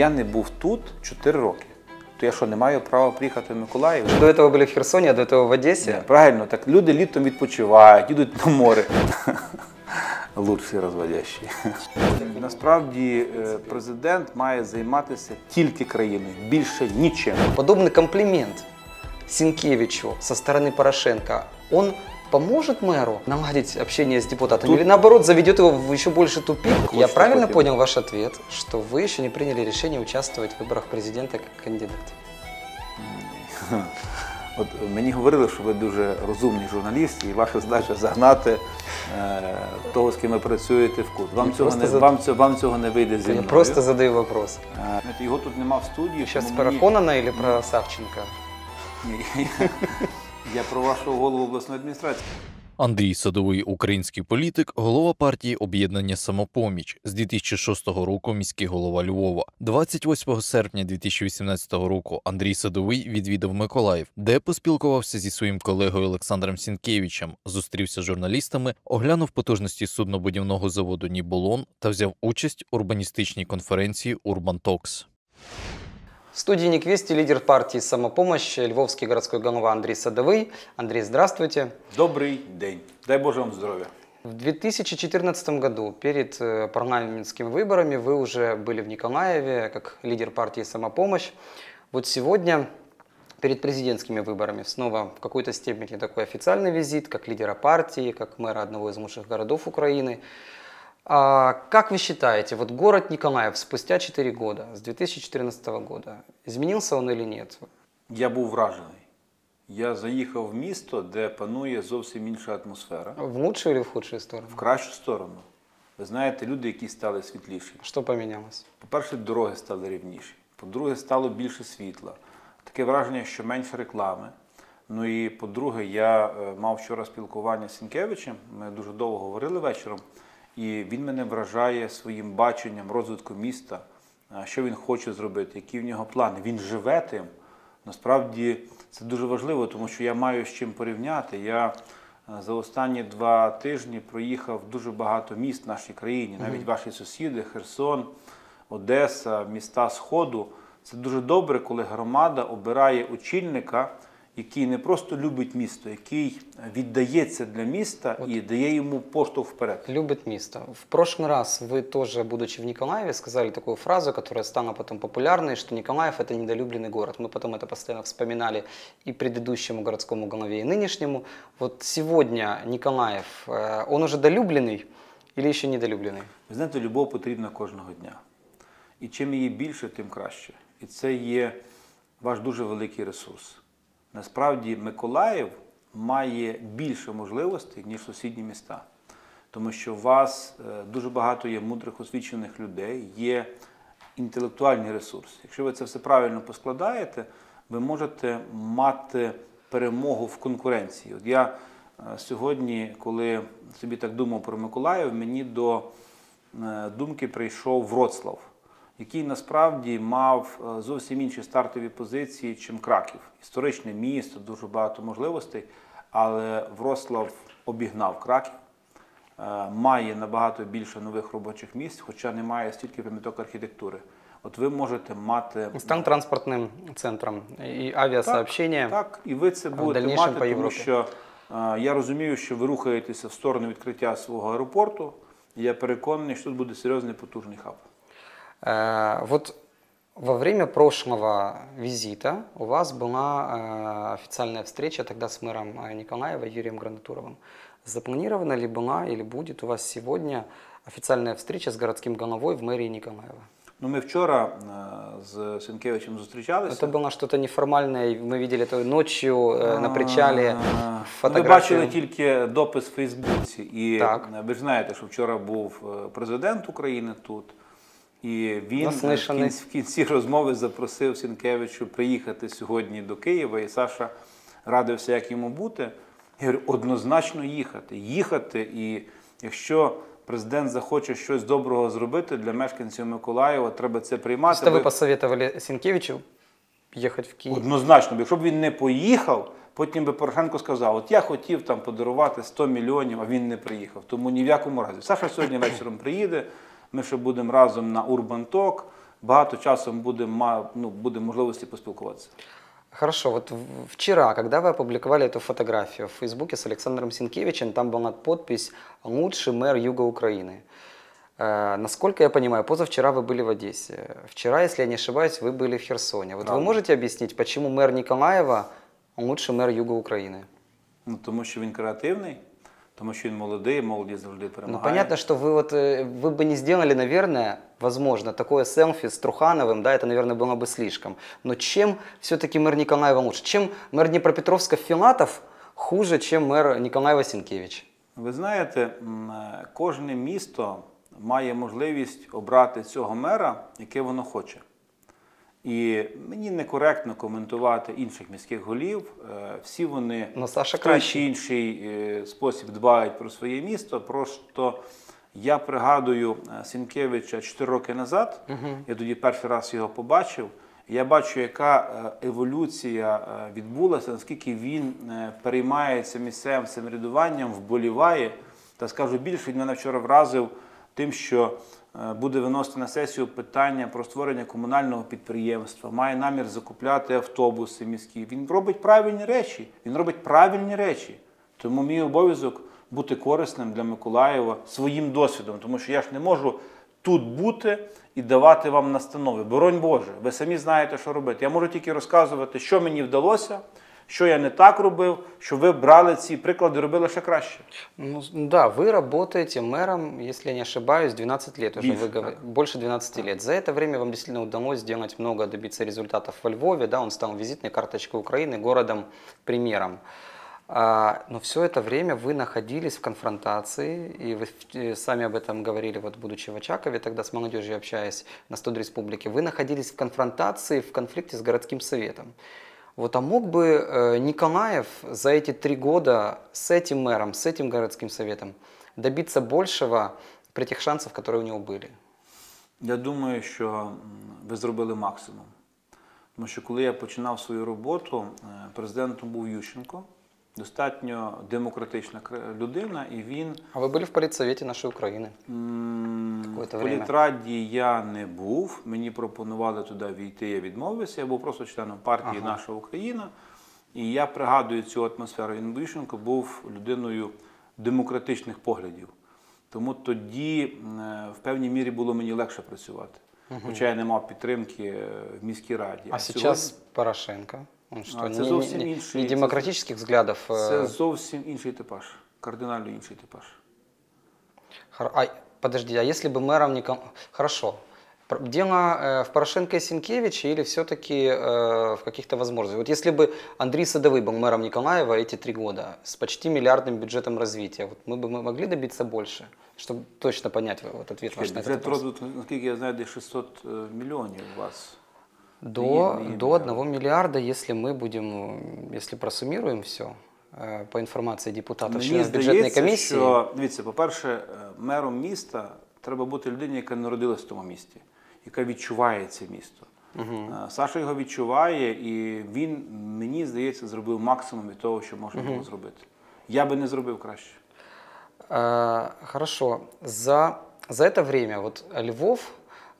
Я не був тут 4 роки. То я що, не маю права приїхати в Миколаїв? До этого были в Херсоне, а до этого в Одессе. Ні, правильно, так люди літом відпочивають, їдуть на море. Лучші розводящі. Насправді е, президент має займатися тільки країною, більше нічим. Подобный комплимент Синкевичу со стороны Порошенко, он поможет мэру наладить общение с депутатами Тут- или наоборот заведет его в еще больше тупик? Я Хочется правильно хотел. понял ваш ответ, что вы еще не приняли решение участвовать в выборах президента как кандидат? От мені говорили, що ви дуже розумний журналіст, і ваша задача загнати е, того, з ким ви працюєте в кут. Вам Я цього не просто за- вам цього, вам цього не вийде зі Я мною. просто задаю вопрос. Е, знаєте, його тут нема в студії. Сейчас тому про мені- Конана или про Савченко? Ні, я- про вашого голову обласної адміністрації. Андрій Садовий, український політик, голова партії Об'єднання Самопоміч з 2006 року міський голова Львова. 28 серпня 2018 року Андрій Садовий відвідав Миколаїв, де поспілкувався зі своїм колегою Олександром Сінкевичем, зустрівся з журналістами, оглянув потужності суднобудівного заводу Ніболон та взяв участь у урбаністичній конференції Урбан Токс. В студии Никвести лидер партии «Самопомощь» Львовский городской голова Андрей Садовый. Андрей, здравствуйте. Добрий день. Дай Боже вам здоров'я. В 2014 году, перед э, парламентскими выборами, вы уже были в Николаеве как лидер партии «Самопомощь». Вот сегодня, перед президентскими выборами, снова в какой-то степени такой официальный визит, как лидера партии, как мэра одного из лучших городов Украины. А как вы считаете, вот город Николаев спустя 4 года, с 2014 года, изменился он или нет? Я був вражений. Я заїхав в місто, де панує зовсім інша атмосфера, В лучшую или в худшую сторону? в кращу сторону. Ви знаєте, люди, які стали світліші. Что поменялось? По-перше, дороги стали рівніші. По-друге, стало більше світла. Таке враження, що менше реклами. Ну і по-друге, я е, мав вчора спілкування з Сінкевичем. Ми дуже довго говорили вечором, і він мене вражає своїм баченням розвитку міста, що він хоче зробити, які в нього плани. Він живе тим. Насправді це дуже важливо, тому що я маю з чим порівняти. Я за останні два тижні проїхав дуже багато міст в нашій країні, навіть ваші сусіди, Херсон, Одеса, міста Сходу. Це дуже добре, коли громада обирає очільника, який не просто любить місто, який віддається для міста і дає йому поштовх вперед. Любит место. В прошлый раз вы тоже, будучи в Николаеве, сказали такую фразу, которая стала потом популярной, что Николаев это недолюбленный город. Мы потом это постоянно вспоминали и предыдущему городскому голове, и нынешнему. Вот сегодня Николаев, э, он уже долюбленный или еще недолюбленный? Ви знаєте, любов потрібна кожного дня. І чим її більше, тим краще. І це є ваш дуже великий ресурс. Насправді, Миколаїв має більше можливостей, ніж сусідні міста. Тому що у вас е, дуже багато є мудрих освічених людей, є інтелектуальний ресурс. Якщо ви це все правильно поскладаєте, ви можете мати перемогу в конкуренції. От я е, сьогодні, коли собі так думав про Миколаїв, мені до е, думки прийшов Вроцлав, який насправді мав е, зовсім інші стартові позиції, чим Краків. Історичне місто, дуже багато можливостей, але Вроцлав обігнав Краків. е, Має набагато більше нових робочих місць, хоча не має стільки пам'яток архітектури. От ви можете мати Стан транспортным центром и авиасообщение. так, і ви це будете мати, по тому що е, я розумію, що ви рухаєтеся в сторону відкриття свого аеропорту. І я переконаний, що тут буде серйозний потужний хаб. Э, Вот во время прошлого визита у вас была э, официальная встреча тогда с мэром э, Николаева Юрием Гранатуровым. Запланирована ли была или будет у вас сегодня официальная встреча с городским головой в мэрии Николаева? Ну, ми вчора е, з Сенкевичем зустрічалися. Это было что-то неформальное, мы видели это ночью э, на причале, А, Ви фотографию. бачили тільки допис в Фейсбуці. І Так. е, ви ж знаєте, що вчора був е, президент України тут. І він е, в кінці, розмови запросив Сінкевичу приїхати сьогодні до Києва. І Саша радився, як йому бути. Я говорю, однозначно їхати. Їхати, і якщо президент захоче щось доброго зробити для мешканців Миколаєва, треба це приймати. Вы Ви- посоветовали Синкевичу ехать в Киев? Однозначно, якщо б він не поїхав, потім би Порошенко сказав: от я хотів там подарувати 100 мільйонів, а він не приїхав. Тому ні в якому разі. Саша сьогодні вечором приїде. Ми ще будемо разом на Урбан Ток. багато часу буде, ма- ну, буде можливості поспілкуватися. Хорошо, вот в- вчера, когда вы опубликовали эту фотографию в Фейсбуке с Александром Синкевичем, там была подпись «Лучший мэр Юга Украины». Э, насколько я понимаю, позавчера вы были в Одессе. Вчера, если я не ошибаюсь, вы были в Херсоне. Вот вы Правда. можете объяснить, почему мэр Николаева лучший мэр Юга Украины? Ну, тому що він креативний, тому що він молодий, молодість завжди Ну, перемагає. понятно, что вы вот э, вы бы не сделали, наверное, возможно, такое селфи с Трухановым, да, это, наверное, было бы слишком. Но чем все-таки мэр Николаева лучше? Чем мэр Днепропетровска Филатов хуже, чем мэр Николаева Синкевич? Ви знаєте, м, е, кожне місто має можливість обрати цього мера, яке воно хоче. І мені некоректно коментувати інших міських голів. Е, Всі вони Ну, Саша в той чи інший е, спосіб дбають про своє місто. Просто я пригадую е, Сінкевича 4 роки назад. Я тоді перший раз його побачив. Я бачу, яка еволюція відбулася, наскільки він переймається місцевим самоврядуванням, вболіває. Та скажу більше, він мене вчора вразив тим, що е, буде виносити на сесію питання про створення комунального підприємства, має намір закупляти автобуси міські. Він робить правильні речі. Він робить правильні речі. Тому мій обов'язок бути корисним для Миколаєва своїм досвідом, тому що я ж не можу тут бути і давати вам настанови. Боронь Боже, ви самі знаєте, що робити. Я можу тільки розказувати, що мені вдалося, що я не так робив, що ви брали ці приклади, робили ще краще. Ну да, вы работаете мэром, если я не ошибаюсь, 12 лет уже. Больше, вы говор-. Больше 12 лет. За это время вам действительно удалось сделать много, добиться результатов во Львове. Да, он стал визитной карточкой Украины, городом-примером. А, но все это время вы находились в конфронтации, и вы э, сами об этом говорили, вот будучи в Очакове, тогда с молодежью общаясь на студ республики, вы находились в конфронтации, в конфликте с городским советом. Вот, а мог бы э, Николаев за эти три года с этим мэром, с этим городским советом добиться большего при тех шансах, которые у него были? Я думаю, м, ви зробили максимум. Тому що коли я починав свою роботу, е, президентом був Ющенко, достатньо демократична кра- людина, і він А вы были в политсовете нашей Украины? м, Какое-то в время. політраді я не був. Мені пропонували туди війти, я відмовився. Я був просто членом партії Ага. Наша Україна. І я пригадую цю атмосферу. Він Ющенко був людиною демократичних поглядів. Тому тоді м, е, в певній мірі було мені легше працювати. Хоча я не мав підтримки е, в міській раді. А сейчас Порошенко? Он что, А, не, це не- зовсім не- інший, не це- демократических взглядов? э, Це зовсім інший типаж, кардинально інший типаж. Хор- А, подожди, а если бы мэром Никол... Хорошо. Пр- Дело э, в Порошенко и Сенкевиче или все-таки э, в каких-то возможностях? Вот если бы Андрей Садовый был мэром Николаева эти три года с почти миллиардным бюджетом развития, вот мы бы мы могли добиться больше, чтобы точно понять вот ответ ваш на этот Бюджет вопрос? розвитку, наскільки я знаю, десь 600 е, мільйонів у вас. До, Не- не до миллиарда. 1 миллиарда, если мы будем, э, если просуммируем все, по информации депутатов, Мені членов бюджетной здається, комиссии, що дивіться, по-перше, е, мером міста треба бути людині, яка народилась в тому місті, яка відчуває це місто. Е, Саша його відчуває, і він, мені здається, зробив максимум від того, що можна було зробити. Я би не зробив краще. А, Хорошо. За, за это время, вот Львов,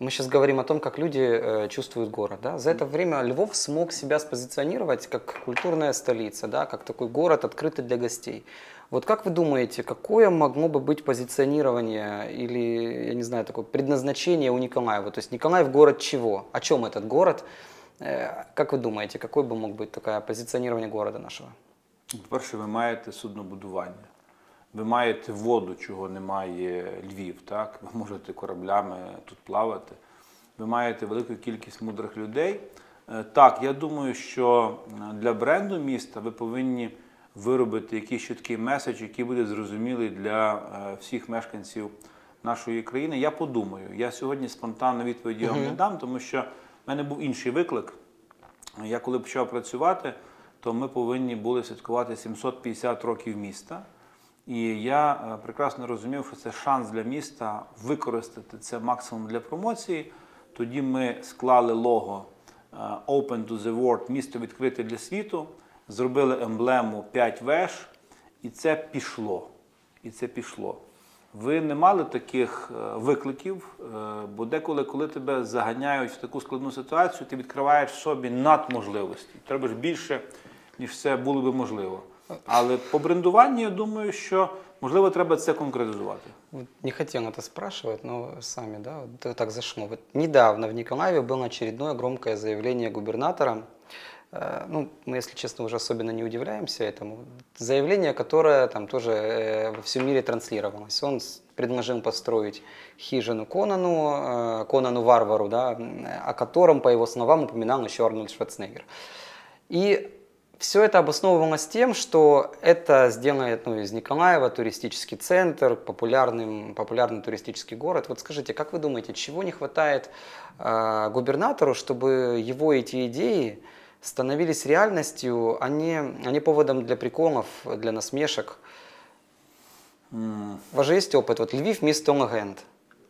Мы сейчас говорим о том, как люди э, чувствуют город, да? За это время Львов смог себя спозиционировать как культурная столица, да, как такой город, открытый для гостей. Вот как вы думаете, какое могло бы быть позиционирование или, я не знаю, такое предназначение у Николаева? То есть Николаев город чего? О чем этот город? Э, Как вы думаете, какой бы мог быть такое позиционирование города нашего? По-перше, ви маєте суднобудування. Ви маєте воду, чого немає Львів. Так? Ви можете кораблями тут плавати. Ви маєте велику кількість мудрих людей. Е, Так, я думаю, що е, для бренду міста ви повинні виробити якийсь чіткий меседж, який буде зрозумілий для е, всіх мешканців нашої країни. Я подумаю. Я сьогодні спонтанно відповіді вам не дам, тому що в мене був інший виклик. Я коли почав працювати, то ми повинні були святкувати 750 років міста. І я е, прекрасно розумів, що це шанс для міста використати це максимум для промоції. Тоді ми склали лого е, Open to the World, місто відкрите для світу, зробили емблему 5 веж, і це пішло. І це пішло. Ви не мали таких е, викликів, бо деколи, коли тебе заганяють в таку складну ситуацію, ти відкриваєш в собі надможливості. Треба ж більше, ніж це було би можливо. Але по брендуванню, я думаю, що можливо треба це конкретизувати. Не хотел это спрашивать, но сами, да, вот так зашло. Вот недавно в Николаеве было очередное громкое заявление губернатора. Ну, мы, если честно, уже особенно не удивляемся этому. Заявление, которое там тоже э, во всем мире транслировалось. Он предложил построить хижину Конану, э, Конану Варвару, да, о котором, по его словам, упоминал еще Арнольд Шварценеггер. И все это обосновывалось тем, что это сделает ну, из Николаева туристический центр, популярным, популярный туристический город. Вот скажите, как вы думаете, чего не хватает э, губернатору, чтобы его эти идеи становились реальностью, а не, а не поводом для приколов, для насмешек? М, У вас же есть опыт, вот Львив место Легенд.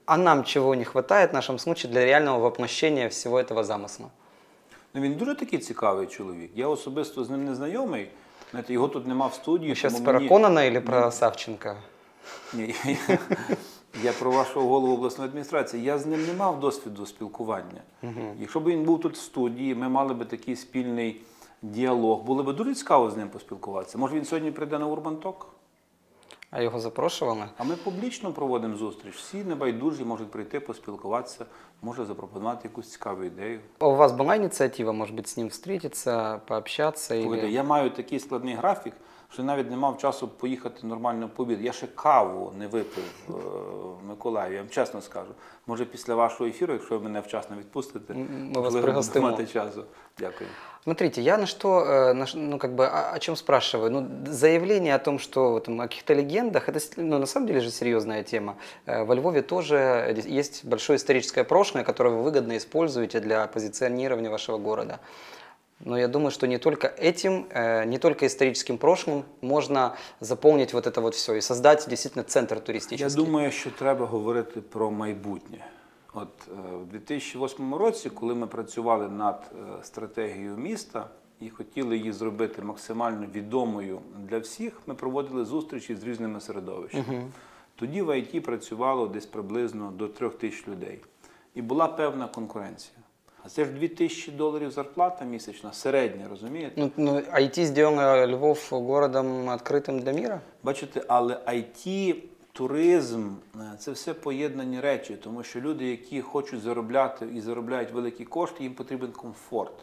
А нам чего не хватает в нашем случае для реального воплощения всего этого замысла? Ну, він дуже такий цікавий чоловік. Я особисто з ним не знайомий. Знаєте, його тут нема в студії. Про мені- Конана или про Савченко? Ні, я, я про вашого голову обласної адміністрації. Я з ним не мав досвіду спілкування. Якщо б він був тут в студії, ми мали б такий спільний діалог. Було б дуже цікаво з ним поспілкуватися. Може він сьогодні прийде на Урбанток? А його запрошували? А ми публічно проводимо зустріч. Всі небайдужі можуть прийти, поспілкуватися, може запропонувати якусь цікаву ідею. А У вас була ініціатива, може бути, з ним зустрітися, пообщатися? Или... я маю такий складний графік, що навіть не мав часу поїхати нормально в побід. Я ще каву не випив е, в Миколаєві, я вам чесно скажу. Може, після вашого ефіру, якщо ви мене вчасно відпустите, М, ми вас можливо, буду пригостимо. мати часу. Дякую. Смотрите, я на что, э, на ш- ну, как бы, о, о чем спрашиваю? Ну, заявление о том, что там, о каких-то легендах, это, с- ну, на самом деле же серьезная тема. Э, Во Львове тоже э, есть большое историческое прошлое, которое вы выгодно используете для позиционирования вашего города. Но я думаю, что не только этим, э, не только историческим прошлым можно заполнить вот это вот все и создать действительно центр Я туристический. думаю, що треба говорити про майбутнє. От е, в 2008 році, коли ми працювали над е, стратегією міста і хотіли її зробити максимально відомою для всіх, ми проводили зустрічі з різними середовищами. Тоді в ІТ працювало десь приблизно до трьох тисяч людей. І була певна конкуренція. А це ж 2 тисячі доларів зарплата місячна, середня, розумієте? Ну, ну, IT сделало Львов городом открытым для мира? Бачите, але IT, туризм е, це все поєднані речі, тому що люди, які хочуть заробляти і заробляють великі кошти, їм потрібен комфорт.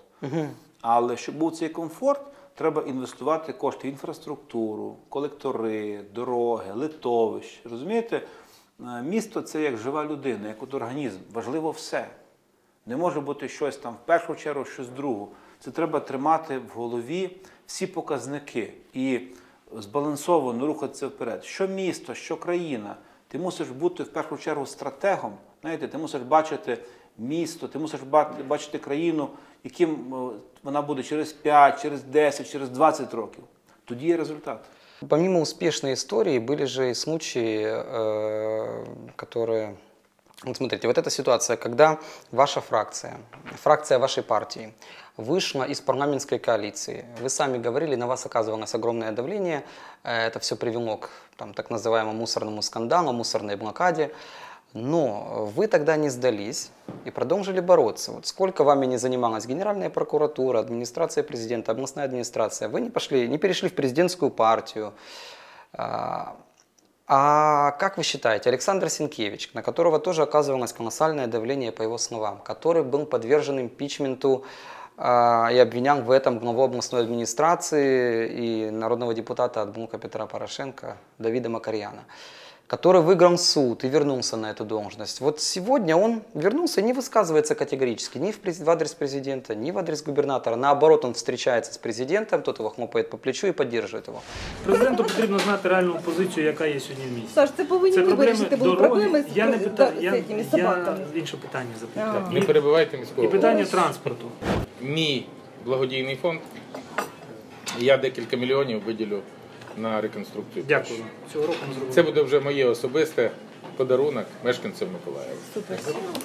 Але щоб був цей комфорт, треба інвестувати кошти в інфраструктуру, колектори, дороги, литовищ. Розумієте, Е, місто це як жива людина, як от організм. Важливо все. Не може бути щось там в першу чергу, щось другу. Це треба тримати в голові всі показники і збалансовано рухатися вперед. Що місто, що країна. Ти мусиш бути в першу чергу стратегом. Знаєте, ти мусиш бачити місто, ти мусиш ба- бачити країну, яким е, вона буде через 5, через 10, через 20 років. Тоді є результат. Помимо успешной истории, были же и случаи, э, которые... Вот смотрите, вот эта ситуация, когда ваша фракция, фракция вашей партии вышла из парламентской коалиции. Вы сами говорили, на вас оказывалось огромное давление. Э, Это все привело к там, так называемому мусорному скандалу, мусорной блокаде. Но вы тогда не сдались и продолжили бороться. Вот сколько вами не занималась Генеральная прокуратура, администрация президента, областная администрация, вы не пошли, не перешли в президентскую партию. А как вы считаете, Александр Сенкевич, на которого тоже оказывалось колоссальное давление, по его словам, который был подвержен импичменту а, и обвинял в этом главу областной администрации и народного депутата от блока Петра Порошенко Давида Макарьяна, который выиграл суд и вернулся на эту должность. Вот сегодня он вернулся и не высказывается категорически ни в, през- в адрес президента, ни в адрес губернатора. Наоборот, он встречается с президентом, тот его хлопает по плечу и поддерживает его. Президенту потрібно знати реальну позицію, яка є сьогодні в місті. Саш, це повинні Це ви проблеми вирішити були дороги. проблеми з, я не з- питаю, з я, цими я собаками. інше питання запитаю. Ага. Не І перебивайте міського. питання транспорту. Мій благодійний фонд. Я декілька мільйонів виділю на реконструкцію. Дякую. Цього року ми зробили. Це буде вже моє особисте подарунок мешканцям Миколаєва. Супер.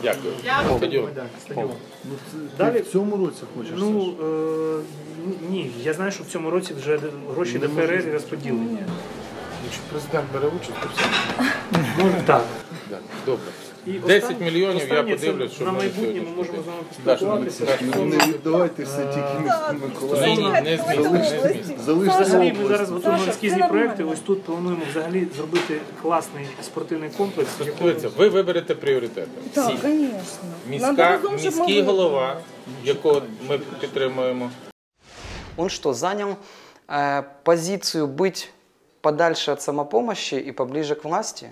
Дякую. Стадіон. Стадіон. Ну, це Далі- ти в цьому році хочеш? Ну, Саш? е, ні, я знаю, що в цьому році вже гроші ДФРР розподілені. Якщо президент бере участь, то все. Може так. Да, Добре. І 10 мільйонів я подивлюсь, що на майбутнє ми можемо з вами поспілкуватися. Ну, не віддавайте все тільки місту Ні, Миколаїв. ні, не з не з Взагалі ми зараз готуємо ескізні проекти. Ось тут плануємо взагалі зробити класний спортивний комплекс. ви виберете пріоритети. Так, звісно. Міський голова, якого ми підтримуємо. Он что, занял э, позицию быть подальше от самопомощи и поближе к власти?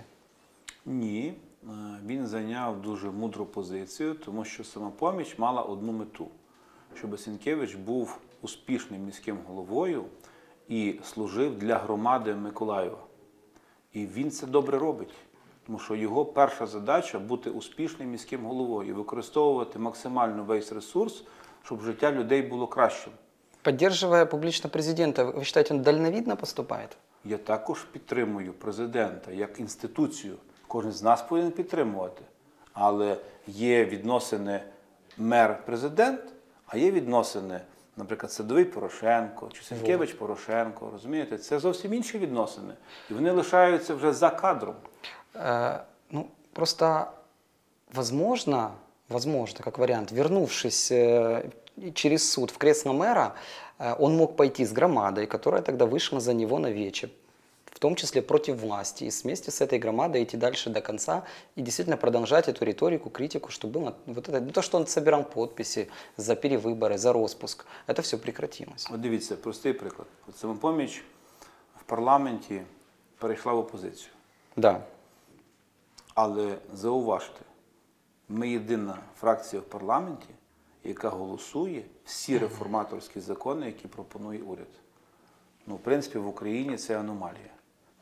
Ні, він зайняв дуже мудру позицію, тому що самопоміч мала одну мету, щоб Сінкевич був успішним міським головою і служив для громади Миколаєва. І він це добре робить, тому що його перша задача бути успішним міським головою і використовувати максимально весь ресурс, щоб життя людей було кращим. Поддерживая публично президента, вы считаете, он дальновидно поступает? Я також підтримую президента як інституцію Кожен з нас повинен підтримувати. Але є відносини мер-президент, а є відносини, наприклад, Садовий Порошенко чи Сенкевич Порошенко. Розумієте, це зовсім інші відносини. І вони лишаються вже за кадром. Э, ну, просто возможно, возможно, как вариант, вернувшись э, через суд в кресло мэра, э, он мог пойти с громадой, которая тогда вышла за него на вече, в том числе против власти, и вместе с этой громадой идти дальше до конца и действительно продолжать эту риторику, критику, что было вот это, ну, то, что он собирал подписи за перевыборы, за распуск, это все прекратилось. От дивіться, простий приклад. От самопоміч в парламенті перейшла в опозицію. Да, Але зауважте, ми єдина фракція в парламенті, яка голосує всі реформаторські закони, які пропонує уряд. Ну, в принципі, в Україні це аномалія.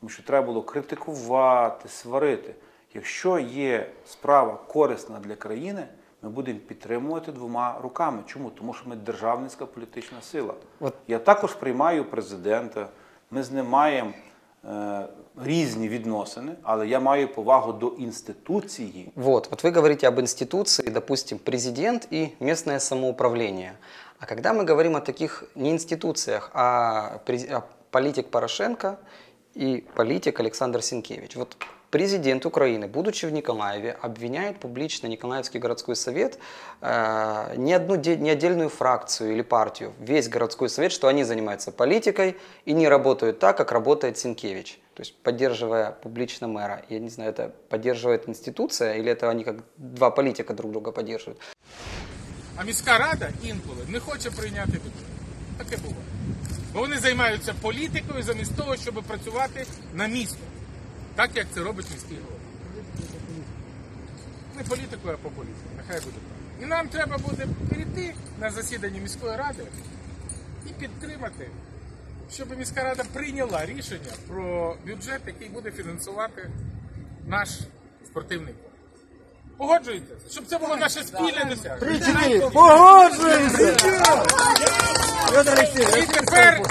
Тому що треба було критикувати, сварити. Якщо є справа корисна для країни, ми будемо підтримувати двома руками. Чому? Тому що ми державницька політична сила. От. Я також приймаю президента. Ми з ним маємо е, різні відносини, але я маю повагу до інституції. Вот, вот вы говорите об институции, допустим, президент и местное самоуправление. А когда мы говорим о таких не институциях, а, а политик Порошенко и политик Александр Синкевич. Вот президент Украины, будучи в Николаеве, обвиняет публично Николаевский городской совет, э, не одну де- не отдельную фракцию или партию, весь городской совет, что они занимаются политикой и не работают так, как работает Синкевич. То есть поддерживая публично мэра. Я не знаю, это поддерживает институция или это они как два политика друг друга поддерживают. А міська рада інколи не хоче прийняти бюджет. Таке буває. Бо вони займаються політикою замість того, щоб працювати на місто. Так як це робить міський голова. Не політикою, а популізмом. Нехай буде так. І нам треба буде перейти на засідання міської ради і підтримати, щоб міська рада прийняла рішення про бюджет, який буде фінансувати наш спортивний клуб. Погоджуєтеся? Щоб це було наше спільне досягнення. Погоджуємося! І тепер, і тепер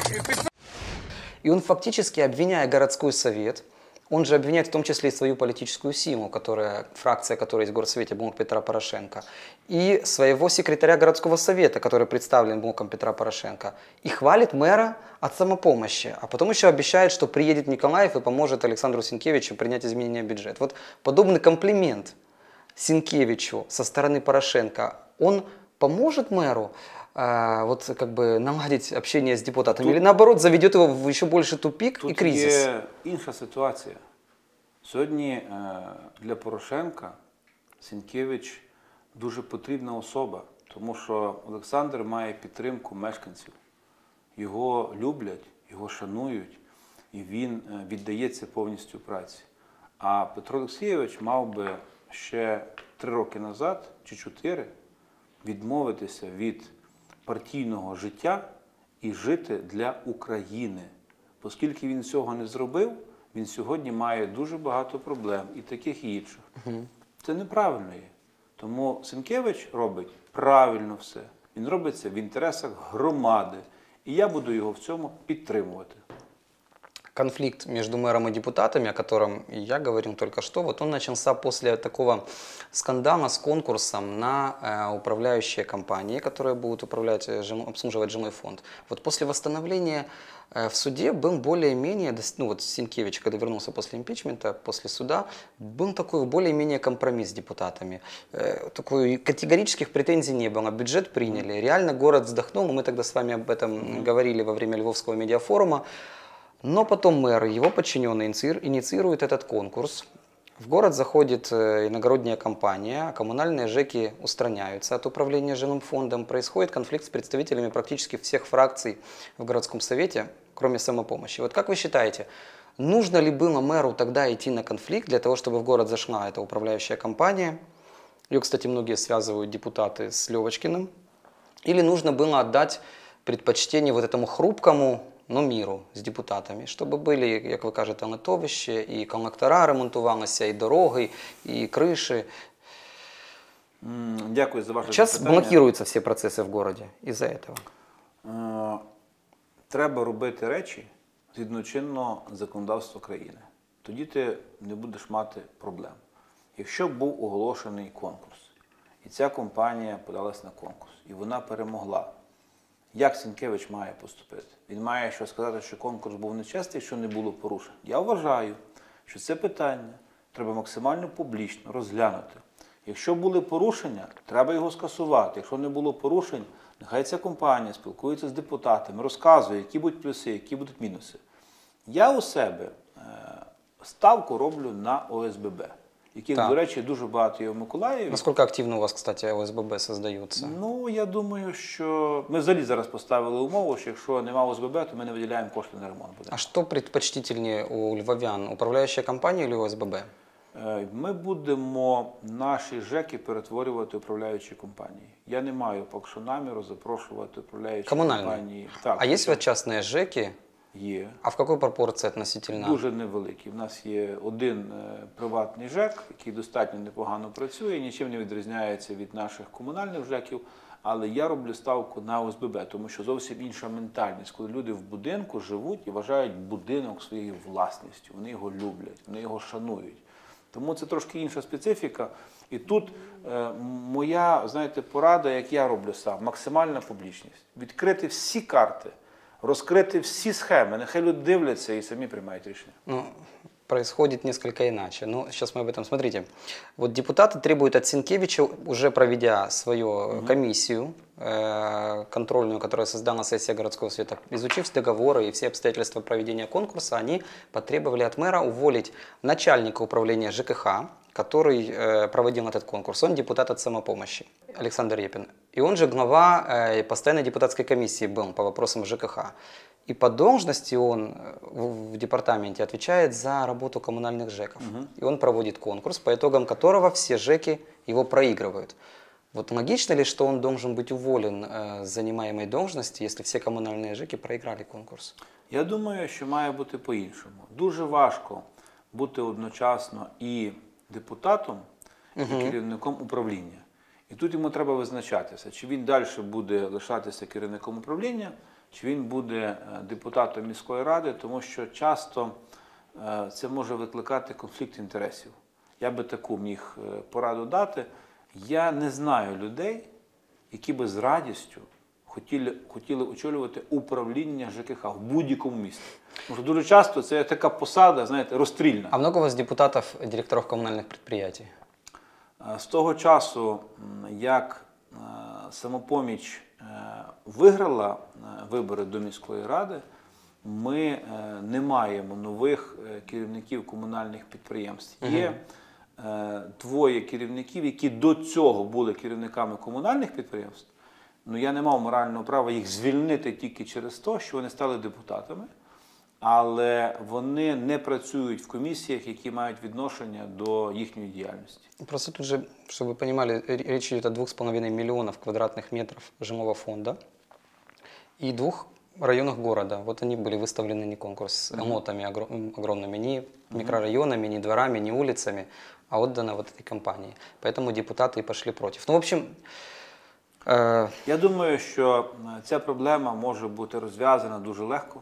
И он фактически, обвиняя городской совет, он же обвиняет в том числе и свою политическую силу, которая, фракция, которая есть в горсовете Блок Петра Порошенко, и своего секретаря городского совета, который представлен Блоком Петра Порошенко, и хвалит мэра от самопомощи, а потом еще обещает, что приедет в Николаев и поможет Александру Синкевичу принять изменения в бюджет. Вот подобный комплимент Синкевичу со стороны Порошенко, он поможет мэру э, вот как бы наладить общение с депутатами Тут- или наоборот заведет его в еще больше тупик и Тут кризис? є інша ситуація. Сьогодні е, для Порошенка Сінкевич дуже потрібна особа, тому що Олександр має підтримку мешканців. Його люблять, його шанують, і він е, віддається повністю праці. А Петро Олексійович мав би ще три роки назад чи чотири відмовитися від партійного життя і жити для України. Оскільки він цього не зробив, він сьогодні має дуже багато проблем і таких і інших. Це неправильно є. Тому Сенкевич робить правильно все. Він робить це в інтересах громади. І я буду його в цьому підтримувати. Конфликт между мэром и депутатами, о котором я говорил только что, вот он начался после такого скандала с конкурсом на э, управляющие компании, которые будут управлять, э, жем- обслуживать жилой фонд. Вот после восстановления э, в суде был более-менее, ну вот Синкевич, когда вернулся после импичмента, после суда, был такой более-менее компромисс с депутатами. Э, Такой категорических претензий не было. Бюджет приняли. Реально город вздохнул. Мы тогда с вами об этом говорили во время Львовского медиафорума. Но потом мэр, его подчиненные инициир- инициируют этот конкурс. В город заходит э, иногородняя компания, а коммунальные ЖЭКи устраняются от управления жилым фондом. Происходит конфликт с представителями практически всех фракций в городском совете, кроме самопомощи. Вот как вы считаете, нужно ли было мэру тогда идти на конфликт для того, чтобы в город зашла эта управляющая компания? Ее, кстати, многие связывают депутаты с Левочкиным. Или нужно было отдать предпочтение вот этому хрупкому, но миру з депутатами, щоб були, як ви кажете, литовище, і коннектора ремонтувалися, і дороги, і криші. Дякую за ваше Сейчас запитання. блокируются все процессы в городе из-за этого. Е, Треба робити речі згідно чинного законодавства країни. Тоді ти не будеш мати проблем. Якщо був оголошений конкурс, і ця компанія подалась на конкурс, і вона перемогла, як Сінкевич має поступити? Він має що сказати, що конкурс був нечесний, що не було порушень. Я вважаю, що це питання треба максимально публічно розглянути. Якщо були порушення, треба його скасувати. Якщо не було порушень, нехай ця компанія спілкується з депутатами, розказує, які будуть плюси, які будуть мінуси. Я у себе е, ставку роблю на ОСББ, яких, Так. до речі, дуже багато є в Миколаєві. Насколько активно у вас, кстати, ОСББ создаются? Ну, я думаю, що ми взагалі зараз поставили умову, що якщо немає ОСББ, то ми не виділяємо кошти на ремонт. буде. А что предпочтительнее у львовян, управляющая компания или ОСББ? Е, Ми будемо наші ЖЕКи перетворювати управляючі компанії. Я не маю поки що наміру запрошувати управляючі Комунальні? компанії. Так, а вот частные ЖЭКи, є. а в какой пропорции относительно? Дуже невеликі. У нас є один е, приватний ЖЕК, який достатньо непогано працює, нічим не відрізняється від наших комунальних ЖЕКів. Але я роблю ставку на ОСББ, тому що зовсім інша ментальність, коли люди в будинку живуть і вважають будинок своєю власністю. Вони його люблять, вони його шанують. Тому це трошки інша специфіка. І тут е, моя, знаєте, порада, як я роблю сам, максимальна публічність. Відкрити всі карти, розкрити всі схеми. Нехай люди дивляться і самі приймають рішення. Ну, происходит несколько иначе. Ну, сейчас мы об этом смотрите. Вот депутаты требуют от Синкевича, уже проведя свою комиссию э, контрольную, которая создана сессия городского совета, изучив договоры и все обстоятельства проведения конкурса, они потребовали от мэра уволить начальника управления ЖКХ, который э, проводил этот конкурс. Он депутат от самопомощи, Александр Репин. И он же глава э, постоянной депутатской комиссии был по вопросам ЖКХ. И по должности он э, в в департаменте отвечает за работу коммунальных ЖЭКов. И он проводит конкурс, по итогам которого все ЖЭКи его проигрывают. Вот логично ли, что он должен быть уволен э, с занимаемой должности, если все коммунальные ЖЭКи проиграли конкурс? Я думаю, що має бути по-іншому. Дуже важко бути одночасно і депутатом, і керівником управління. І тут йому треба визначатися, чи він далі буде лишатися керівником управління, чи він буде е, депутатом міської ради, тому що часто е, це може викликати конфлікт інтересів. Я би таку міг е, пораду дати. Я не знаю людей, які би з радістю хотіли, хотіли очолювати управління ЖКХ в будь-якому місті. Тому що дуже часто це така посада, знаєте, розстрільна. А много у вас депутатов, директоров коммунальных предприятий? Е, З того часу, як е, самопоміч е, виграла вибори до міської ради, ми не маємо нових керівників комунальних підприємств. Є двоє керівників, які до цього були керівниками комунальних підприємств Ну я не мав морального права їх звільнити тільки через те, що вони стали депутатами. Але вони не працюють в комісіях, які мають відношення до їхньої діяльності. Просто тут же, чтобы вы понимали, р- речь идет о 2,5 миллионов квадратных метров жилого фонда и двух районах города. Вот они были выставлены не конкурс с эмотами огро- м, огромными, не микрорайонами, не дворами, не улицами, а отдано вот этой компании. Поэтому депутаты и пошли против. Ну, в общем, э, я думаю, що е, ця проблема може бути розв'язана дуже легко.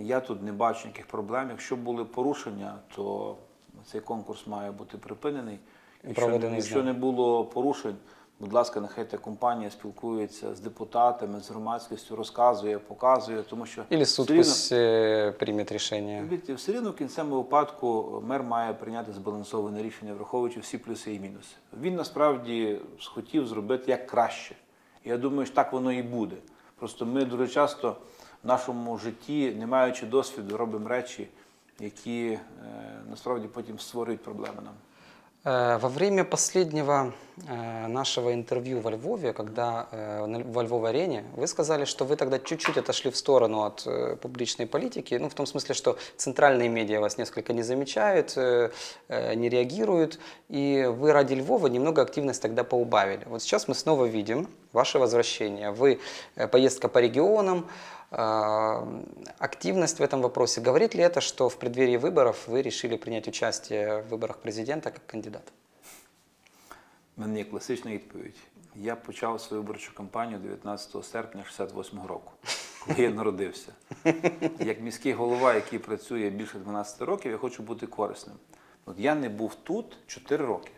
Я тут не бачу ніяких проблем. Якщо були порушення, то цей конкурс має бути припинений. Якщо, якщо не було порушень, будь ласка, нехай та компанія спілкується з депутатами, з громадськістю, розказує, показує, тому що Или суд рівно- пусть э, примет решение. Все рівно в кінцевому випадку мер має прийняти збалансоване рішення, враховуючи всі плюси і мінуси. Він насправді схотів зробити як краще. Я думаю, що так воно і буде. Просто ми дуже часто в нашому житті, не маючи досвіду, робимо речі, які е, насправді потім створюють проблеми нам. Э, Во время последнего э, нашего интервью во Львове, когда э, во Львов-арене, вы сказали, что вы тогда чуть-чуть отошли в сторону от публичной политики, ну, в том смысле, что центральные медиа вас несколько не замечают, не реагируют, и вы ради Львова немного активность тогда поубавили. Вот сейчас мы снова видим ваше возвращение. Вы, поездка по регионам, активность в этом вопросе. Говорит ли это, что в преддверии выборов вы решили принять участие в выборах президента как кандидат? У мене є класична відповідь. Я почав свою виборчу кампанію 19 серпня 68 року, коли я народився. Як міський голова, який працює більше 12 років, я хочу бути корисним. От я не був тут 4 роки.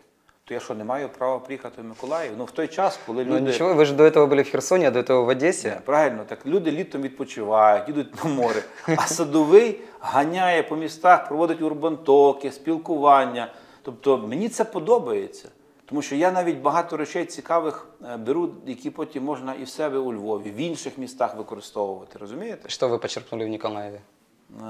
То я що, не маю права приїхати в Миколаїв? Ну в той час, коли Ну люди. ничего, вы же до этого были в Херсоне, а до этого в Ні, Одессе. правильно, так люди літом відпочивають, їдуть на море. А садовий ганяє по містах, проводить урбантоки, спілкування. Тобто мені це подобається. Тому що я навіть багато речей цікавих е, беру, які потім можна і в себе у Львові, в інших містах використовувати. Розумієте? Что вы подчеркнули в Николаеве? Е,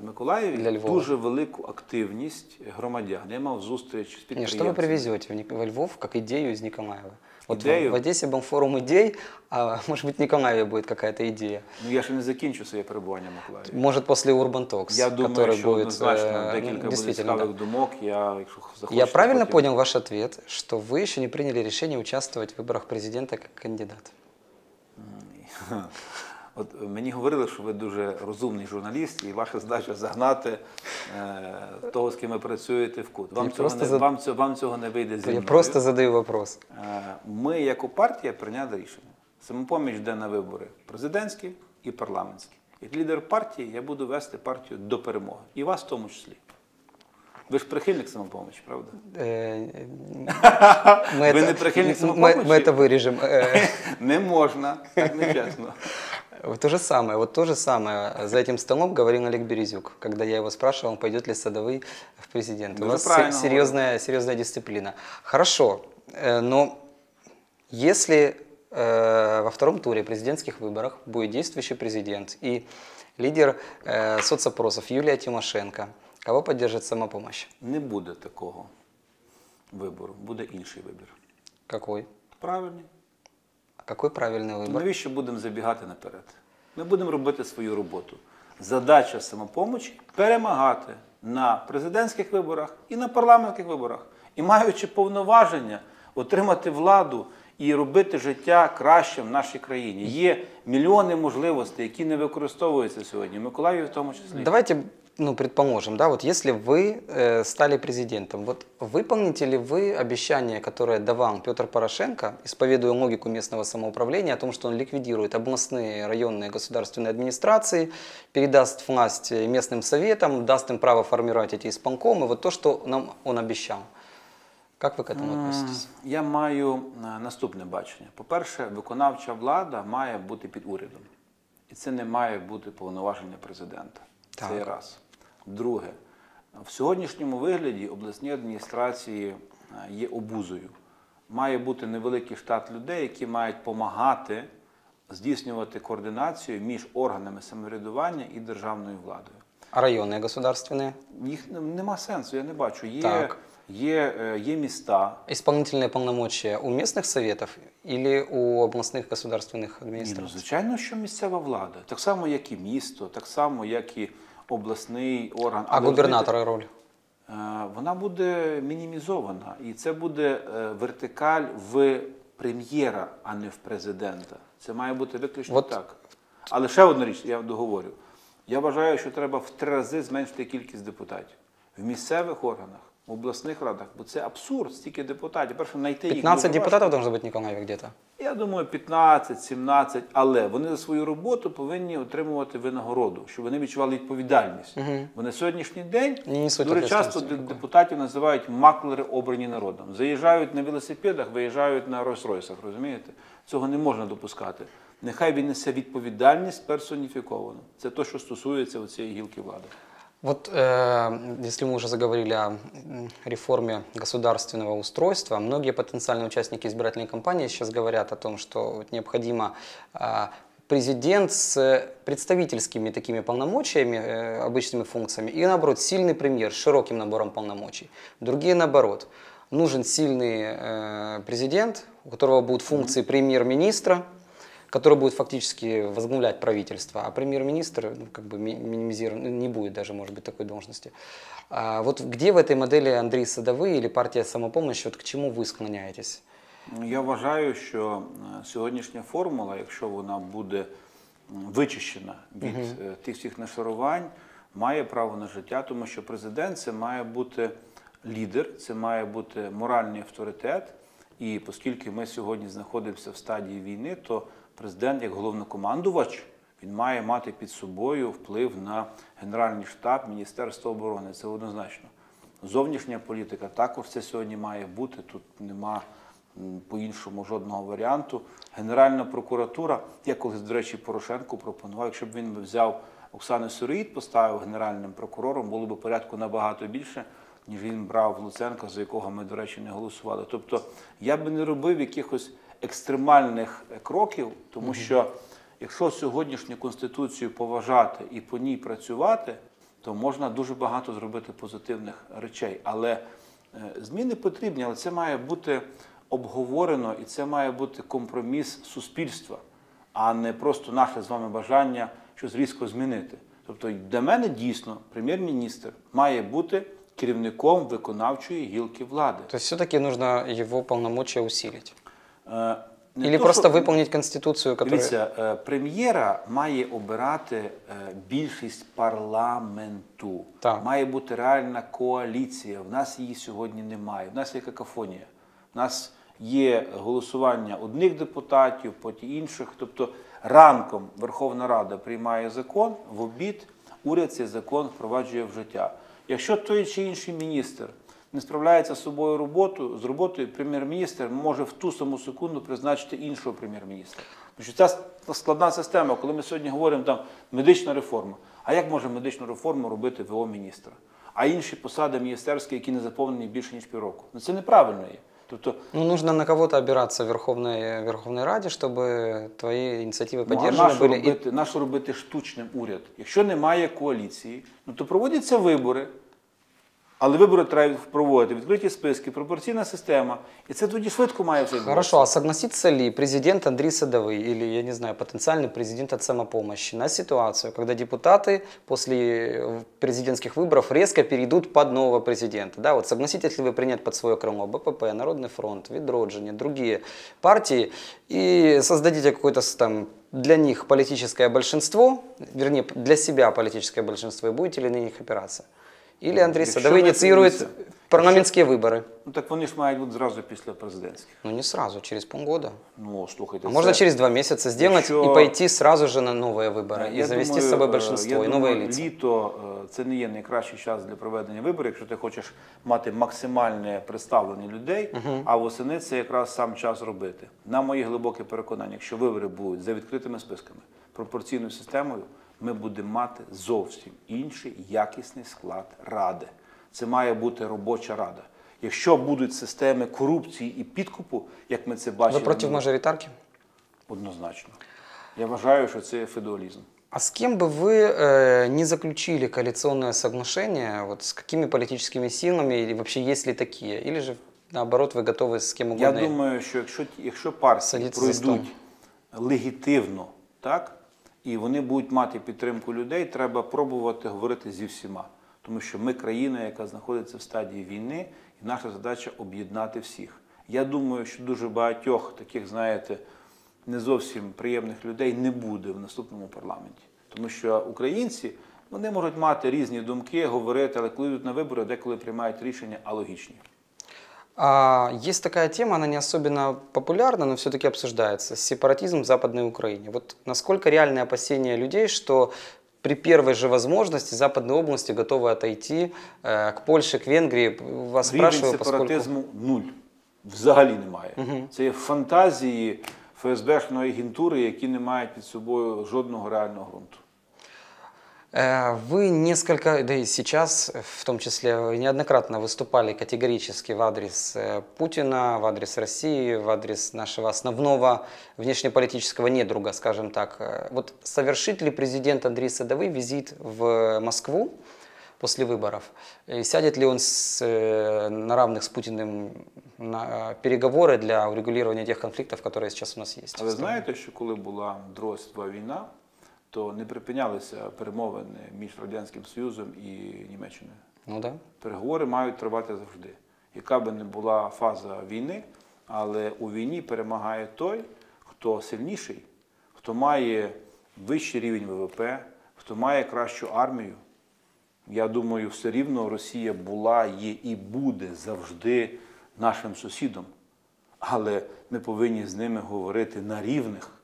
В Миколаєві Для Львова. дуже велику активність громадян. Я мав зустріч з Не, підприємцями. что вы привезете в, Ник- во Львов как идею из Николаева? Вот в, Идею? в Одессе был форум идей, а может быть в Николаеве будет какая-то идея. Ну я ще не закінчу своє перебування в Миколаєві. Может после Urban Talks, Я думаю, который що будет... однозначно э, ну, декілька буде действительно, цікавих да. думок. Я, якщо захочете, Я правильно потім- понял ваш ответ, что вы еще не приняли решение участвовать в выборах президента как кандидат? От е, мені говорили, що ви дуже розумний журналіст, і ваша задача загнати е, того, з ким ви працюєте, в кут. Вам, Я цього просто не, за- вам, цього, вам цього не вийде зі Я мною. просто задаю вопрос. Е, Ми, як партія, прийняли рішення. Самопоміч йде на вибори президентські і парламентські. Як лідер партії я буду вести партію до перемоги. І вас в тому числі. Ви ж прихильник самопомочі, правда? Э, Мы Вы это- не прихильник мы- самопомощи? мы это вырежем. Э, Не можна, так нечесно. Вот То же самое, вот то же самое за этим столом говорил Олег Березюк, когда я его спрашивал, пойдет ли Садовый в президенты. У Даже правильно се- серьезная, серьезная дисциплина. Хорошо, э, но если э, во втором туре президентских выборах будет действующий президент и лидер э, соцопросов Юлия Тимошенко, кого поддержит самопомощь? Не буде такого вибору, буде інший вибір. Какой? Правильний. Какой правильный выбор? Навіщо будемо забігати наперед? Ми будемо робити свою роботу. Задача самопомочі перемагати на президентських виборах і на парламентських виборах. І маючи повноваження отримати владу і робити життя кращим в нашій країні. Є мільйони можливостей, які не використовуються сьогодні. в Миколаєві в тому числі. Давайте, ну, предположим, да, вот если вы э, стали президентом, вот выполните ли вы обещание, которое давал Петр Порошенко, исповедуя логику местного самоуправления, о том, что он ликвидирует областные, районные государственные администрации, передаст власть э, местным советам, даст им право формировать эти исполкомы, вот то, что нам он обещал. Как вы к этому относитесь? Я маю е, наступне бачення. По-перше, виконавча влада має бути під урядом. І це не має бути повноваження президента. Це Так. є раз. Друге, в сьогоднішньому вигляді обласні адміністрації е, є обузою. Має бути невеликий штат людей, які мають допомагати здійснювати координацію між органами самоврядування і державною владою. А районные государственные? Їх не- нема сенсу, я не бачу. Є, Так. є, е, є міста, Исполнительные полномочия у местных советов или у областных государственных Ні, ну, администраций? звичайно, що місцева влада. Так само, як і місто, так само, як і обласний орган. А Але, губернатора роль? розумієте, е, Вона буде мінімізована. І це буде е, вертикаль в прем'єра, а не в президента. Це має бути виключно От- так. Але ще одна річ, я договорю. Я вважаю, що треба в три рази зменшити кількість депутатів в місцевих органах, в обласних радах, бо це абсурд, стільки депутатів. Перше, знайти 15 дуже депутатов важко. должно быть в Николаеве где-то. Я думаю, 15, 17, але вони за свою роботу повинні отримувати винагороду, щоб вони відчували відповідальність. Бо на сьогоднішній день Не дуже часто депутатів називають маклери обрані народом. Заїжджають на велосипедах, виїжджають на Ройс-Ройсах, розумієте? Цього не можна допускати. Нехай він несе відповідальність персоніфіковану. Це те, що стосується цієї гілки влади. Вот э, если мы уже заговорили о реформе государственного устройства, многие потенциальные участники избирательной кампании сейчас говорят о том, что необходимо а, президент с представительскими такими полномочиями, э, обычными функциями, и наоборот сильный премьер с широким набором полномочий. Другие наоборот. Нужен сильный э, президент, у которого будут функции премьер-министра, который будет фактически возглавлять правительство, а премьер-министр ну, как бы ми- минимизирован, ну, не будет даже, может быть, такой должности. А вот где в этой модели Андрей Садовый или партия самопомощи, вот к чему вы склоняетесь? Ну, Я вважаю, що е, сьогоднішня формула, якщо вона буде м, вичищена від е, тих всіх нашарувань, має право на життя, тому що президент це має бути лідер, це має бути моральний авторитет. І оскільки ми сьогодні знаходимося в стадії війни, то президент, як головнокомандувач, він має мати під собою вплив на Генеральний штаб Міністерства оборони. Це однозначно. Зовнішня політика також це сьогодні має бути. Тут нема по-іншому жодного варіанту. Генеральна прокуратура, я колись, до речі, Порошенку пропонував, якщо б він взяв Оксану Сироїд, поставив генеральним прокурором, було б порядку набагато більше, ніж він брав Луценка, за якого ми, до речі, не голосували. Тобто я би не робив якихось екстремальних кроків, тому що якщо сьогоднішню конституцію поважати і по ній працювати, то можна дуже багато зробити позитивних речей. Але е, зміни потрібні, але це має бути обговорено і це має бути компроміс суспільства, а не просто наше з вами бажання щось різко змінити. Тобто, для мене дійсно прем'єр-міністр має бути керівником виконавчої гілки влади. То есть все-таки нужно его полномочия усилить? Е, не Или то, просто що- выполнить Конституцию, которая... Дивіться, е, прем'єра має обирати е, більшість парламенту. Так. Має бути реальна коаліція. В нас її сьогодні немає. В нас є какафонія. В нас є голосування одних депутатів, потім інших. Тобто ранком Верховна Рада приймає закон, в обід уряд цей закон впроваджує в життя. Якщо той чи інший міністр не справляється з собою роботу, з роботою, прем'єр-міністр може в ту саму секунду призначити іншого прем'єр-міністра. Тому що ця складна система, коли ми сьогодні говоримо там медична реформа. А як може медичну реформу робити ВО міністра? А інші посади міністерські, які не заповнені більше ніж півроку. Ну це неправильно є. Тобто Ну, нужно на кого-то опираться в Верховной, Верховной Раде, чтобы твои инициативы Ну, а поддержаны нащо были. И- робити, нащо робити штучним уряд? Якщо немає коаліції, ну то проводяться вибори. Але вибори треба проводити, відкриті списки, пропорційна система. І це тоді швидко має все відбуватися. Хорошо, а согласится ли президент Андрей Садовый или, я не знаю, потенциальный президент от самопомощи на ситуацию, когда депутаты после э, президентских выборов резко перейдут под нового президента? Да, вот согласитесь ли вы принять под свое крыло БПП, Народный фронт, Відродження, другие партии и создадите какое-то с- там для них политическое большинство, вернее, для себя политическое большинство, и будете ли на них опираться? Или Андрей Якщо Садовый ви инициирует приймете- парламентские выборы? Ну так вони ж мають бути зразу після президентських. Ну не сразу, через полгода. Ну, слухайте, А можно це- через два месяца сделать Еще- и пойти сразу же на новые выборы Я и завести думаю, с собой е, большинство я и думаю, новые лица. Літо е, це не є найкращий час для проведення виборів, якщо ти хочеш мати максимальне представлення людей, а восени це якраз сам час робити. На моє глибоке переконання, якщо вибори будуть за відкритими списками, пропорційною системою, ми будемо мати зовсім інший якісний склад ради. Це має бути робоча рада. Якщо будуть системи корупції і підкупу, як ми це бачимо, Вы против ну, мажоритарки? однозначно. Я вважаю, що це феодалізм. А с кем бы вы э, не заключили коалиционное соглашение, вот с какими политическими силами, или вообще есть ли такие? Или же наоборот вы готовы с кем Я угодно? думаю, що якщо, ті- якщо партії Садіться за стол. пройдуть легітимно, так, і вони будуть мати підтримку людей, треба пробувати говорити зі всіма. Тому що ми країна, яка знаходиться в стадії війни, і наша задача об'єднати всіх. Я думаю, що дуже багатьох таких, знаєте, не зовсім приємних людей не буде в наступному парламенті. Тому що українці Вони можуть мати різні думки, говорити, але коли йдуть на вибори, деколи приймають рішення алогічні. А, есть такая тема, она не особенно популярна, но все-таки обсуждается. Сепаратизм в Западной Украине. Вот насколько реальные опасения людей, что при первой же возможности западные области готовы отойти э, к Польше, к Венгрии? Вас Рівень спрашиваю, поскольку... сепаратизму нуль. Взагалі немає. Мгм. Це є фантазії ФСБшної агентури, які не мають під собою жодного реального ґрунту. Э, Вы несколько, да и сейчас, э, в том числе, вы неоднократно выступали категорически в адрес э, Путина, в адрес России, в адрес нашего основного внешнеполитического недруга, скажем так. Э, Вот совершит ли президент Андрей Садовый визит в Москву после выборов? И сядет ли он с, э, на равных с Путиным на э, переговоры для урегулирования тех конфликтов, которые сейчас у нас есть? А ви знаєте, що коли була Друга світова війна, то не припинялися перемовини між Радянським Союзом і Німеччиною. Ну да. Переговори мають тривати завжди. Яка би не була фаза війни, але у війні перемагає той, хто сильніший, хто має вищий рівень ВВП, хто має кращу армію. Я думаю, все рівно Росія була, є і буде завжди нашим сусідом. Але ми повинні з ними говорити на рівних.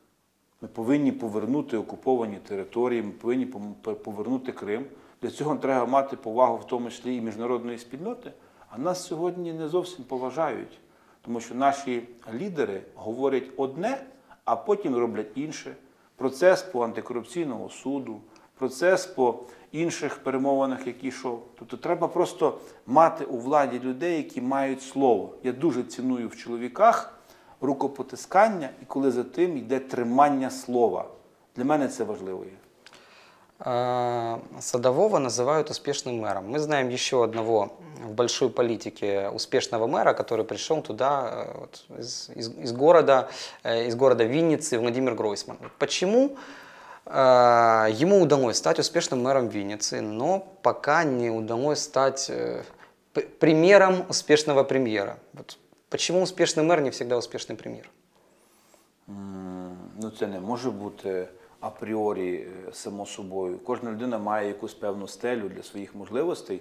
Ми повинні повернути окуповані території, ми повинні повернути Крим. Для цього треба мати повагу, в тому числі і міжнародної спільноти. А нас сьогодні не зовсім поважають, тому що наші лідери говорять одне, а потім роблять інше. Процес по антикорупційному суду, процес по інших перемовинах, які йшов. Тобто треба просто мати у владі людей, які мають слово. Я дуже ціную в чоловіках рукопотискання, і коли за тим йде тримання слова. Для мене це важливо є. Садового называют успешным мэром. Мы знаем еще одного в большой политике успешного мэра, который пришел туда э, вот, из, из- из города, э, из города Винницы, Владимир Гройсман. Почему э, ему удалось стать успешным мэром Винницы, но пока не удалось стать примером успешного премьера? Вот почему успешный мэр не всегда успешный премьер? М, Ну, це не може бути апріорі е, само собою. Кожна людина має якусь певну стелю для своїх можливостей.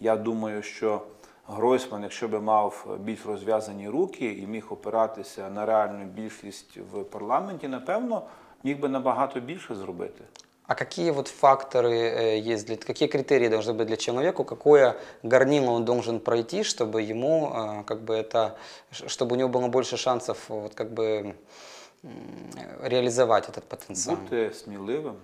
Я думаю, що Гройсман, якщо би мав більш розв'язані руки і міг опиратися на реальну більшість в парламенті, напевно, міг би набагато більше зробити. А какие вот факторы э, есть, для, какие критерии должны быть для человека, какое горнило он должен пройти, чтобы ему, э, как бы это, ш- чтобы у него было больше шансов вот как бы м, реализовать этот потенциал? Бути сміливим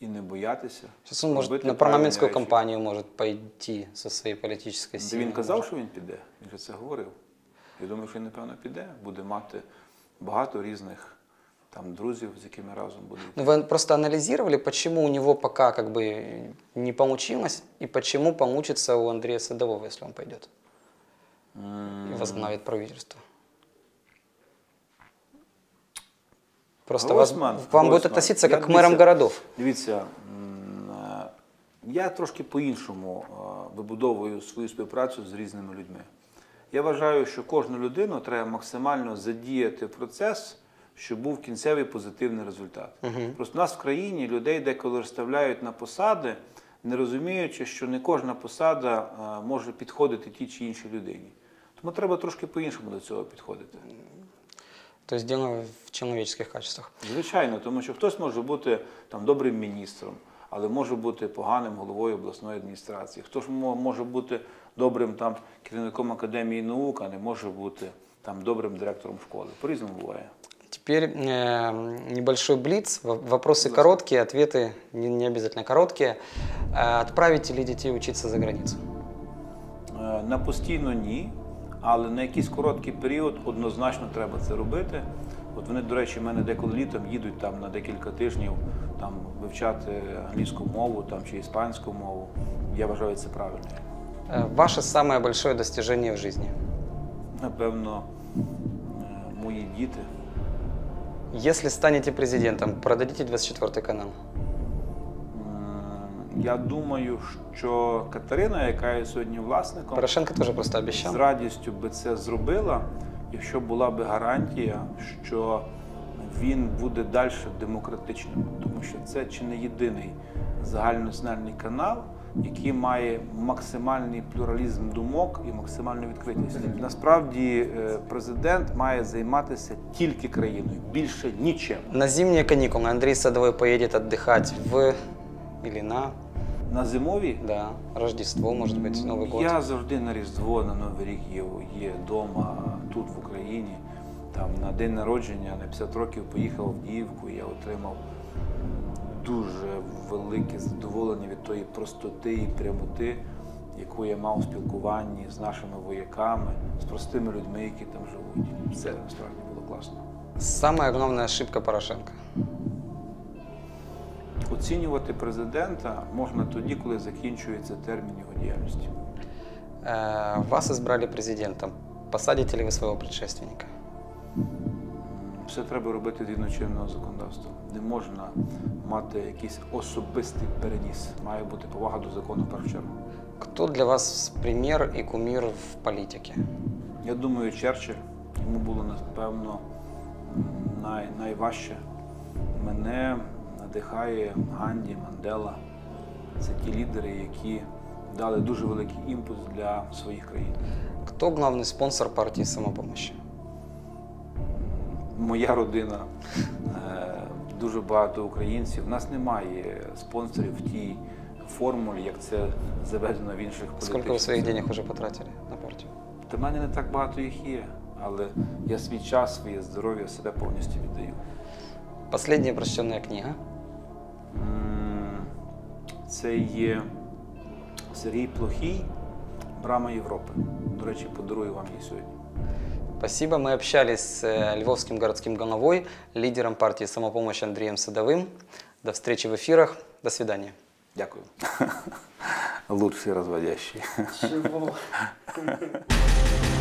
і не боятися. Сейчас он может робити на правильні парламентскую речі. кампанию может пойти со своей политической Де силой. він казав, що він піде, він же це говорив. Я думаю, що він, напевно, піде, буде мати багато різних там друзів, з якими разом буде. йти. Ну, вы просто анализировали, почему у него пока как бы не получилось, и почему получится у Андрея Садового, если он пойдет и возглавит правительство? Просто вас- Гройсман, к вам будет Гройсман. относиться Я как к мэрам дивіться- городов. Дивіться, м, е, я трошки по-іншому е, вибудовую свою співпрацю з різними людьми. Я вважаю, що кожну людину треба максимально задіяти в процес, щоб був кінцевий позитивний результат. Просто в нас в країні людей деколи розставляють на посади, не розуміючи, що не кожна посада е, може підходити тій чи іншій людині. Тому треба трошки по-іншому до цього підходити. То есть дело в человеческих качествах. Звичайно, тому що хтось може бути там добрим міністром, але може бути поганим головою обласної адміністрації. Хтось може бути добрим там керівником академії наук, а не може бути там добрим директором школи. По-різному буває. Теперь э, небольшой блиц. В- Вопросы короткие, ответы не, не обязательно короткие. Э, отправите ли детей учиться за границу? Е, На постійно ні, але на якийсь короткий період однозначно треба це робити. От вони, до речі, в мене деколи літом їдуть там на декілька тижнів там вивчати англійську мову там чи іспанську мову. Я вважаю це правильно. Э, ваше самое большое достижение в жизни? Напевно, е, мої діти. Если станете президентом, продадите 24 канал? Я думаю, що Катерина, яка є сьогодні власником, Порошенко тоже просто з радістю би це зробила, якщо була би гарантія, що він буде далі демократичним, тому що це чи не єдиний загальнонаціональний канал, який має максимальний плюралізм думок і максимальну відкритість. Насправді е, президент має займатися тільки країною, більше нічим. На зимние каникулы Андрей Садовой поедет отдыхать в или на, На зимові да, Рождество, может быть, Новый год. Я завжди на Різдво, на Новий рік є, є вдома, тут в Україні. Там на день народження на 50 років поїхав в Діївку, і я отримав дуже велике задоволення від тої простоти і прямоти, яку я мав у спілкуванні з нашими вояками, з простими людьми, які там живуть. Це насправді було класно. Самая главная ошибка Порошенко. Оцінювати президента можна тоді, коли закінчується термін його діяльності. Э, Вас избрали президентом. Посадите ли вы своего предшественника? Все треба робити згідно чинного законодавства. Не можна мати якийсь особистий переніс. Має бути повага до закону в першу чергу. Кто для вас пример и кумир в политике? Я думаю, Черчилль, йому було напевно най, найважче. Мене надихає Ганді, Мандела. Це ті лідери, які дали дуже великий імпульс для своїх країн. Кто главный спонсор партии самопомощи? Моя родина, е, дуже багато українців. У нас немає спонсорів в тій формулі, як це заведено в інших політичних. Сколько вы своих силах. денег уже потратили на партию? Та в мене не так багато їх є, але я свій час, своє здоров'я себе повністю віддаю. Последняя прочтенная книга. Це є Сергій Плохій, Брама Європи. До речі, подарую вам її сьогодні. Спасибо. Мы общались с э, львовским городским головой, лидером партии «Самопомощь» Андреем Садовым. До встречи в эфирах. До свидания. Дякую. Лучший розводящий. Чего?